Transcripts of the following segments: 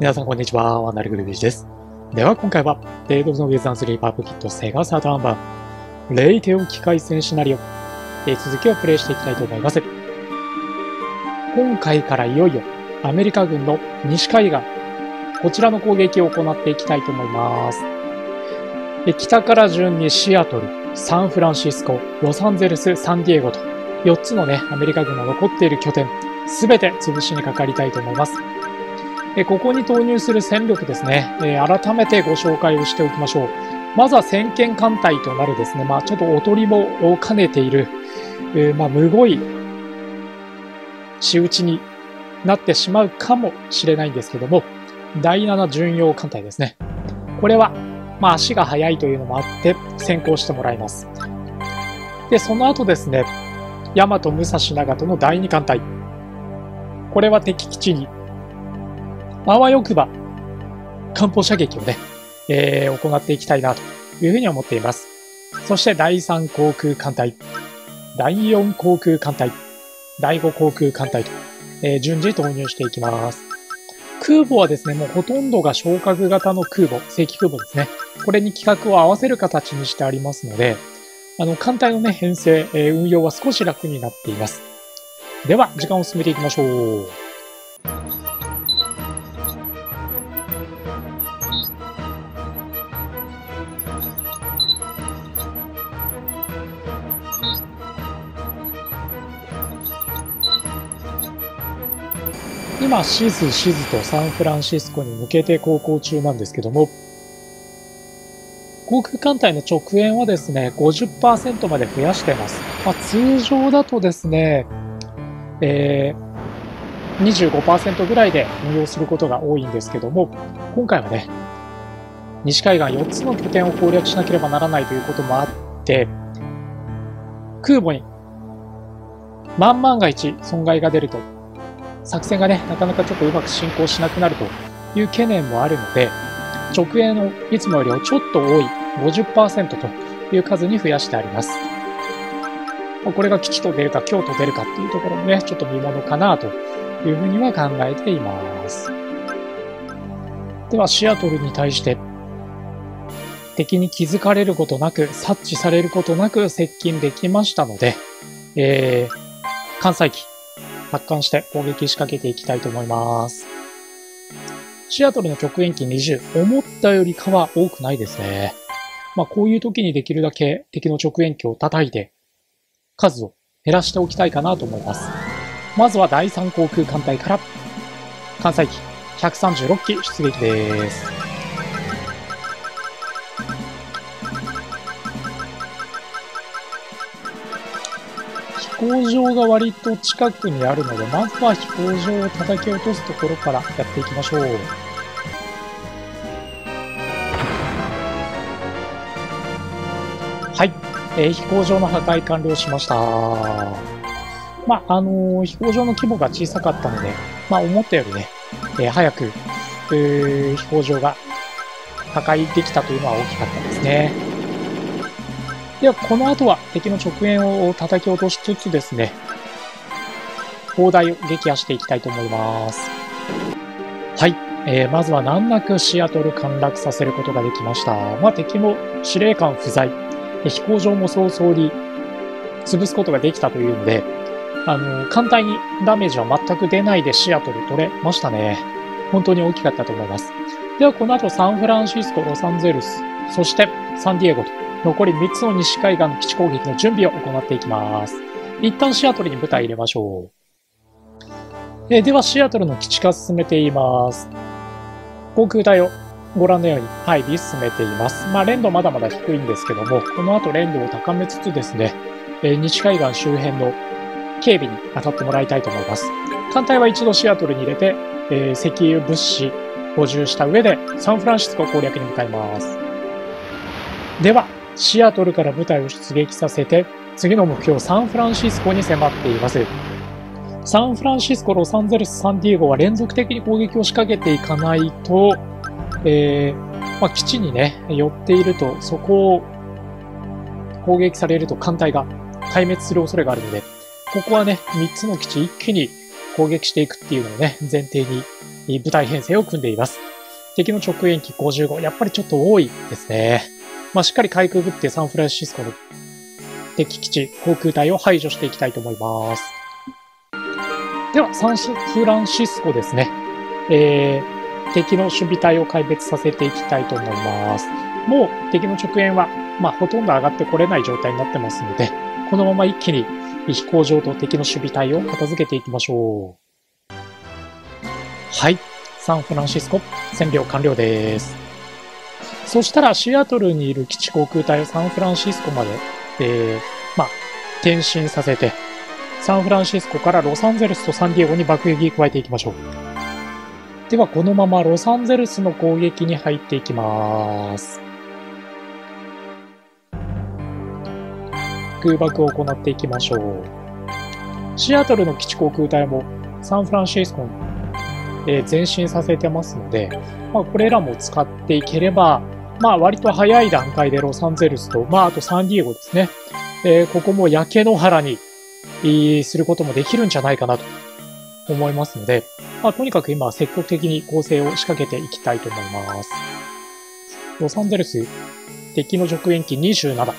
皆さんこんにちは、ワンダルグルビーチです。では今回は、デイドのウェザン3パープキットセガサターン版、レイテオ機械戦シナリオ、え続きをプレイしていきたいと思います。今回からいよいよ、アメリカ軍の西海岸、こちらの攻撃を行っていきたいと思います。北から順にシアトル、サンフランシスコ、ロサンゼルス、サンディエゴと、4つのね、アメリカ軍の残っている拠点、すべて潰しにかかりたいと思います。えここに投入する戦力ですね、え改めてご紹介をしておきましょう。まずは先見艦隊となるですね、まあちょっとおとりも兼ねている、え、まあむごい仕打ちになってしまうかもしれないんですけども、第7巡洋艦隊ですね。これは、まあ足が速いというのもあって先行してもらいます。で、その後ですね、大和武蔵長門の第2艦隊。これは敵基地にあわよくば、艦砲射撃をね、えー、行っていきたいなというふうに思っています。そして第3航空艦隊、第4航空艦隊、第5航空艦隊と、えー、順次投入していきます。空母はですね、もうほとんどが昇格型の空母、正規空母ですね。これに規格を合わせる形にしてありますので、あの、艦隊のね、編成、えー、運用は少し楽になっています。では、時間を進めていきましょう。今、シズ、シズとサンフランシスコに向けて航行中なんですけども、航空艦隊の直縁はですね、50%まで増やしてます。まあ、通常だとですね、えー、25%ぐらいで運用することが多いんですけども、今回はね、西海岸4つの拠点を攻略しなければならないということもあって、空母に万万が一損害が出ると作戦がね、なかなかちょっとうまく進行しなくなるという懸念もあるので、直営のいつもよりちょっと多い50%という数に増やしてあります。これが基地と出るか、京都出るかっていうところもね、ちょっと見ものかなというふうには考えています。では、シアトルに対して、敵に気づかれることなく、察知されることなく接近できましたので、えー、関西機、発艦して攻撃しかけていきたいと思います。シアトルの極限機20、思ったよりかは多くないですね。まあこういう時にできるだけ敵の直縁機を叩いて数を減らしておきたいかなと思います。まずは第3航空艦隊から関西機136機出撃です。飛行場が割と近くにあるので、まずは飛行場を叩き落とすところからやっていきましょう。はい、えー、飛行場の破壊完了しました。まあ、あのー、飛行場の規模が小さかったので、まあ、思ったよりね、えー、早く、えー、飛行場が破壊できたというのは大きかったですね。では、この後は敵の直縁を叩き落としつつですね、砲台を撃破していきたいと思います。はい。えー、まずは難なくシアトル陥落させることができました。まあ、敵も司令官不在。飛行場も早々に潰すことができたというので、あの、簡単にダメージは全く出ないでシアトル取れましたね。本当に大きかったと思います。では、この後サンフランシスコ、ロサンゼルス、そしてサンディエゴと残り3つの西海岸の基地攻撃の準備を行っていきます。一旦シアトルに部隊入れましょう。え、ではシアトルの基地化進めています。航空隊をご覧のように配備進めています。まあ、連度まだまだ低いんですけども、この後連度を高めつつですね、え、西海岸周辺の警備に当たってもらいたいと思います。艦隊は一度シアトルに入れて、えー、石油物資補充した上でサンフランシスコ攻略に向かいます。では、シアトルから部隊を出撃させて、次の目標サンフランシスコに迫っています。サンフランシスコ、ロサンゼルス、サンディエゴは連続的に攻撃を仕掛けていかないと、えー、まあ、基地にね、寄っていると、そこを攻撃されると艦隊が壊滅する恐れがあるので、ここはね、3つの基地一気に攻撃していくっていうのをね、前提に部隊編成を組んでいます。敵の直縁機55、やっぱりちょっと多いですね。まあ、しっかりかいくぐってサンフランシスコの敵基地、航空隊を排除していきたいと思います。では、サンフランシスコですね。えー、敵の守備隊を壊滅させていきたいと思います。もう敵の直縁は、まあ、ほとんど上がってこれない状態になってますので、このまま一気に飛行場と敵の守備隊を片付けていきましょう。はい。サンフランシスコ、占領完了です。そしたらシアトルにいる基地航空隊をサンフランシスコまで、えー、まあ、転進させて、サンフランシスコからロサンゼルスとサンディエゴに爆撃加えていきましょう。では、このままロサンゼルスの攻撃に入っていきます。空爆を行っていきましょう。シアトルの基地航空隊もサンフランシスコにえー、前進させてますので、まあ、これらも使っていければ、まあ、割と早い段階でロサンゼルスと、まあ、あとサンディエゴですね。えー、ここも焼け野原に、することもできるんじゃないかなと思いますので、まあ、とにかく今は積極的に攻勢を仕掛けていきたいと思います。ロサンゼルス、敵の直縁機27。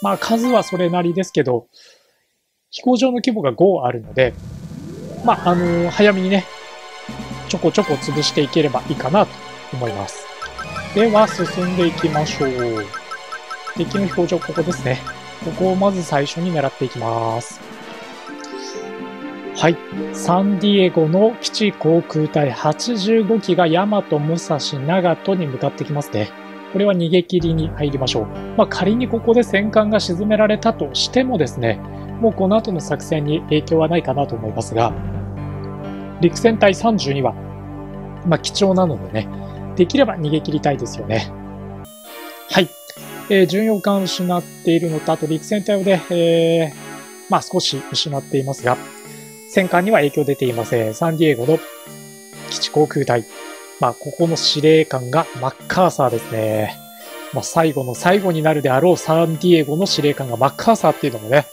まあ数はそれなりですけど、飛行場の規模が5あるので、まあ、あのー、早めにね、ちょこちょこ潰していければいいかなと思います。では、進んでいきましょう。敵の飛行場、ここですね。ここをまず最初に狙っていきます。はい。サンディエゴの基地航空隊85機がヤマト、ムサシ、ナガトに向かってきますね。これは逃げ切りに入りましょう。まあ、仮にここで戦艦が沈められたとしてもですね、もうこの後の作戦に影響はないかなと思いますが、陸戦隊32は、まあ、貴重なのでね、できれば逃げ切りたいですよね。はい。えー、巡洋艦失っているのと、あと陸戦隊をね、えー、まあ少し失っていますが、戦艦には影響出ていません。サンディエゴの基地航空隊。まあ、ここの司令官がマッカーサーですね。まあ、最後の最後になるであろうサンディエゴの司令官がマッカーサーっていうのもね、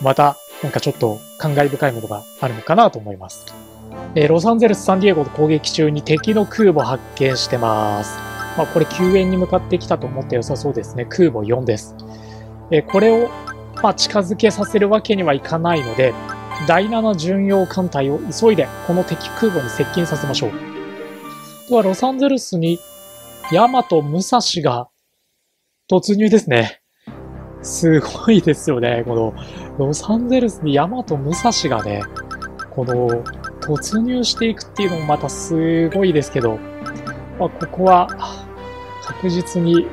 また、なんかちょっと感慨深いものがあるのかなと思います。えー、ロサンゼルス、サンディエゴの攻撃中に敵の空母発見してます。まあ、これ救援に向かってきたと思って良さそうですね。空母4です。えー、これを、まあ、近づけさせるわけにはいかないので、第7巡洋艦隊を急いでこの敵空母に接近させましょう。では、ロサンゼルスにヤマト・ムサシが突入ですね。すごいですよね。この、ロサンゼルスにヤマト・ムサシがね、この、突入していくっていうのもまたすごいですけど、まあ、ここは確実に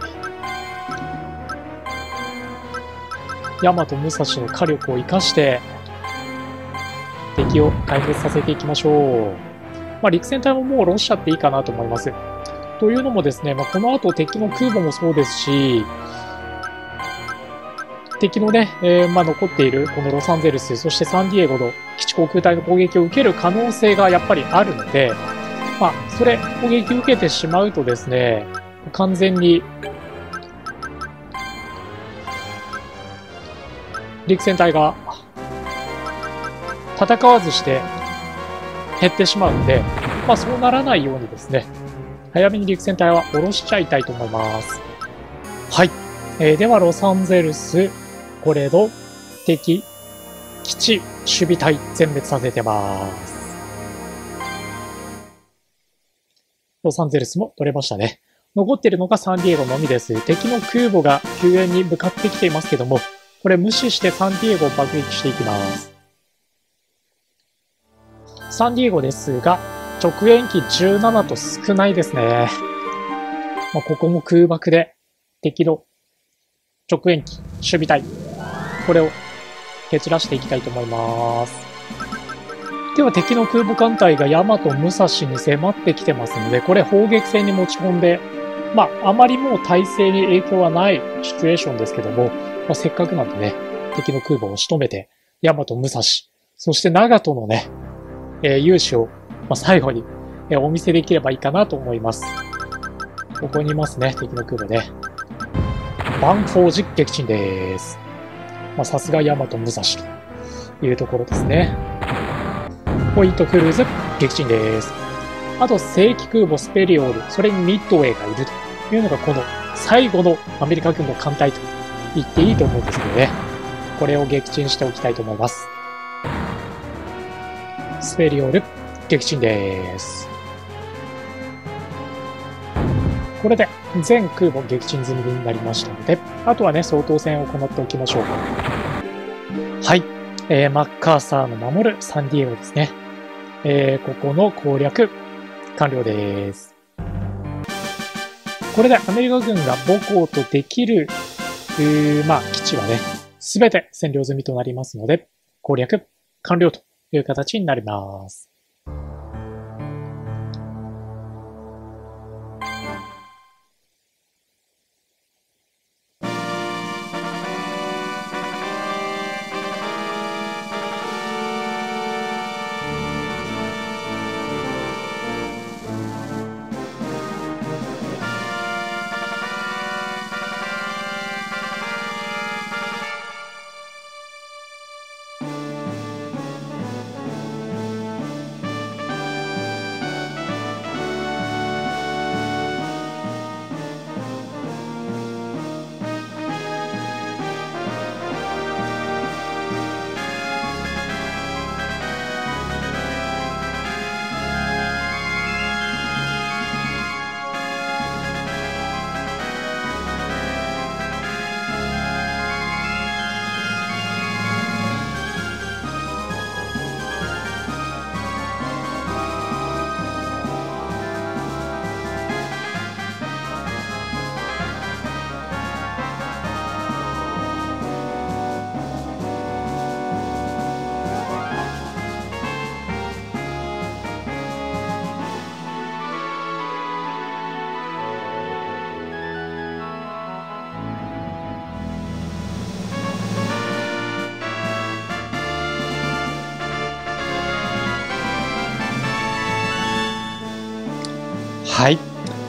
ヤマト武蔵の火力を生かして敵を壊滅させていきましょう。まあ、陸戦隊ももうロしちゃっていいかなと思います。というのもですね、まあ、この後敵の空母もそうですし、敵のね、えー、まあ、残っているこのロサンゼルス、そしてサンディエゴの基地航空隊の攻撃を受ける可能性がやっぱりあるので、まあ、それ、攻撃を受けてしまうとですね、完全に、陸戦隊が戦わずして減ってしまうので、まあそうならないようにですね、早めに陸戦隊は下ろしちゃいたいと思います。はい。えー、では、ロサンゼルス、これの敵基地守備隊全滅させてます。ロサンゼルスも取れましたね。残ってるのがサンディエゴのみです。敵の空母が救援に向かってきていますけども、これ無視してサンディエゴを爆撃していきます。サンディエゴですが、直縁機17と少ないですね。まあ、ここも空爆で敵の直縁機、守備隊、これを蹴散らしていきたいと思います。では敵の空母艦隊がヤマト武蔵に迫ってきてますので、これ砲撃戦に持ち込んで、まあ、あまりもう体制に影響はないシチュエーションですけども、まあ、せっかくなんでね、敵の空母を仕留めて、ヤマト武蔵、そして長門のね、えー、勇姿を、まあ、最後に、えー、お見せできればいいかなと思います。ここにいますね、敵の空母ね。バンフォージ撃沈です。まあ、さすがヤマト武蔵というところですね。ポイントクルーズ、撃沈です。あと正規空母スペリオール、それにミッドウェイがいるというのがこの最後のアメリカ軍の艦隊と言っていいと思うんですけどね。これを撃沈しておきたいと思います。スペリオール、撃沈です。これで全空母撃沈済みになりましたので、あとはね、総統戦を行っておきましょう。はい。えー、マッカーサーの守るサンディエゴですね。えー、ここの攻略、完了です。これでアメリカ軍が母港とできる、まあ、基地はね、すべて占領済みとなりますので、攻略完了という形になります。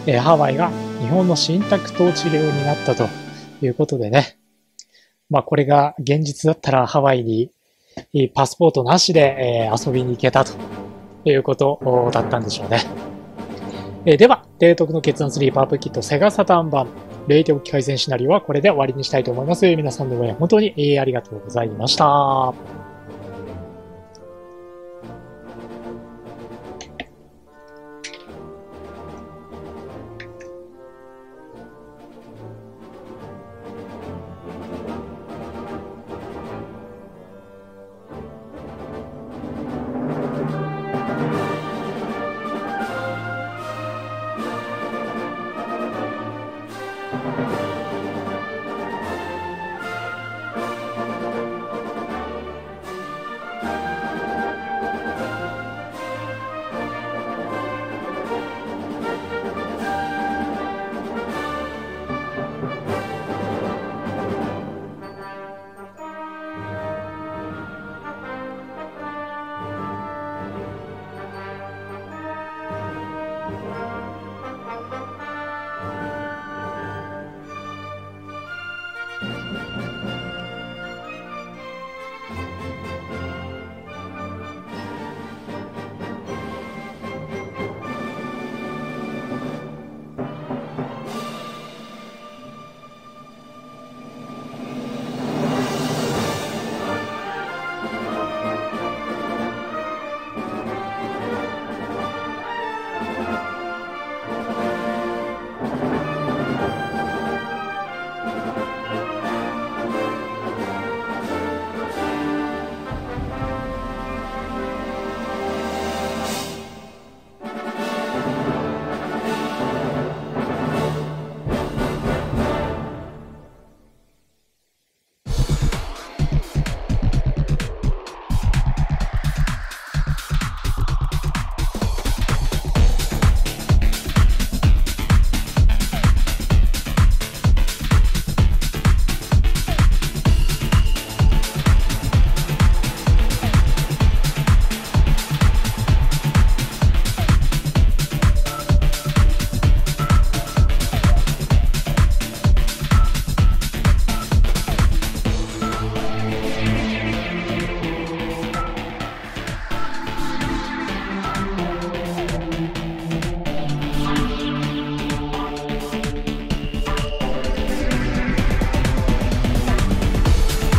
え、ハワイが日本の信託統治領になったということでね。まあこれが現実だったらハワイにパスポートなしで、え、遊びに行けたということだったんでしょうね。えー、では、提督の決断3パープキットセガサタン版、レイテオ機改善シナリオはこれで終わりにしたいと思います。皆さんの応援本当に、ありがとうございました。